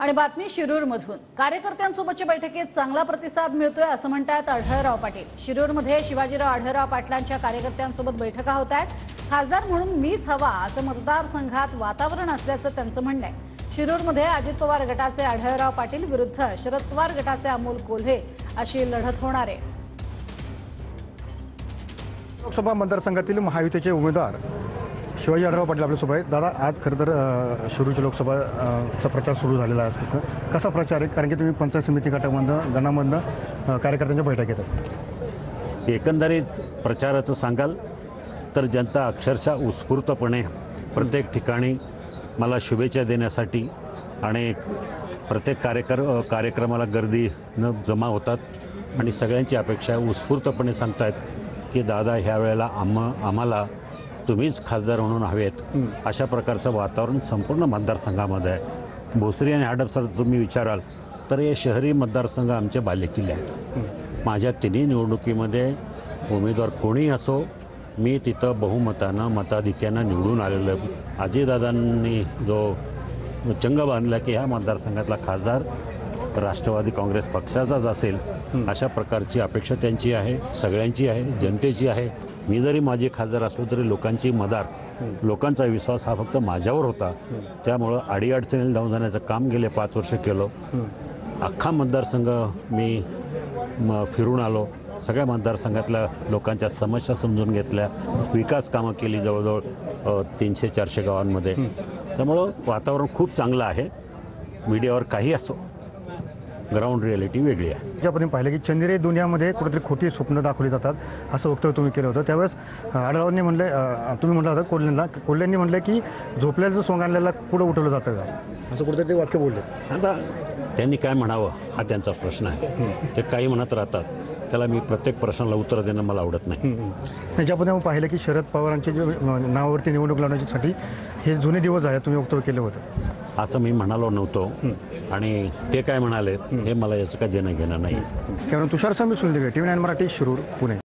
आणि बातमी शिरूरमधून. कार्यकर्त्यांसोबतच्या बैठकीत चांगला प्रतिसाद मिळतोय असं म्हणतायत आढळराव पाटील. शिरूरमध्ये शिवाजीराव आढळराव पाटलांच्या कार्यकर्त्यांसोबत बैठका होत आहेत. खासदार म्हणून मीच हवा असं मतदारसंघात वातावरण असल्याचं त्यांचं म्हणणं आहे शिरूरमध्ये अजित पवार गटाचे आढळराव पाटील विरुद्ध शरद पवार गटाचे अमोल कोल्हे अशी लढत होणार आहे. लोकसभा मतदारसंघातील महायुतीचे उमेदवार शिवाजी आढराव पाटील आपल्यासोबत आहेत. दादा आज खरं तर अ, लोकसभा चा प्रचार सुरू झालेला आहे कसा प्रचार आहे? कारण की तुम्ही पंचायत समिती गटामधनं गणामधनं कार्यकर्त्यांच्या बैठक घेतात. एकंदरीत प्रचाराचं सांगाल तर जनता अक्षरशः उत्स्फूर्तपणे प्रत्येक ठिकाणी मला शुभेच्छा देण्यासाठी आणि प्रत्येक कार्यकर कार्यक्रमाला गर्दी न जमा होतात. आणि सगळ्यांची अपेक्षा उत्स्फूर्तपणे सांगतायत की दादा ह्या वेळेला आम आम्हाला तुम्हीच खासदार म्हणून हवेत. अशा प्रकारचं वातावरण संपूर्ण मतदारसंघामध्ये आहे. भोसरी आणि हडपसर तुम्ही विचाराल तर हे शहरी मतदारसंघ आमचे बालेकिल्ले आहेत. माझ्या तिन्ही निवडणुकीमध्ये उमेदवार कोणी असो मी तिथं बहुमतानं मताधिक्यानं निवडून आलेलो आहे. अजयदादांनी जो चंग बांधला की ह्या मतदारसंघातला खासदार राष्ट्रवादी काँग्रेस पक्षाचाच असेल अशा प्रकारची अपेक्षा त्यांची आहे सगळ्यांची आहे जनतेची आहे. मी जरी माझे खासदार असलो तरी लोकांची मदार लोकांचा विश्वास हा फक्त माझ्यावर होता. त्यामुळं अडीअडचणीला धावून जाण्याचं काम गेले पाच वर्ष केलं. अख्खा मतदारसंघ मी म फिरून आलो. सगळ्या मतदारसंघातल्या लोकांच्या समस्या समजून घेतल्या. विकास कामं केली जवळजवळ तीनशे चारशे गावांमध्ये. त्यामुळं वातावरण खूप चांगलं आहे. मीडियावर काही असो. ग्राउंड रिॲलिटी वेगळी आहे. जे आपण पाहिलं की चंदिरे दुनियामध्ये कुठेतरी खोटी स्वप्न दाखवली जातात असं वक्तव्य तुम्ही केलं होतं. त्यावेळेस अ, आढळरावांनी म्हणले तुम्ही म्हटलं होतं कोल्हेंना कोल्हेंनी म्हणलं की झोपलेलं सोंग आणलेला पुढं उठवलं जातं का? असं कुठेतरी ते वाक्य बोलले. आता त्यांनी काय म्हणावं हा त्यांचा प्रश्न आहे. ते काही म्हणत राहतात. त्याला मी प्रत्येक प्रश्नाला उत्तर देणं मला आवडत नाही. त्याच्यामध्ये आपण पाहिलं की शरद पवारांचे जे नावावरती निवडणूक लढवण्यासाठी हे जुने दिवस आहेत तुम्ही वक्तव्य केलं होतं. असं मी म्हणालो नव्हतो. आणि ते काय म्हणाले हे मला याचं काय देणं घेणं नाही कारण Tushar Swami Sundar T V nine Marathi Shirur Pune.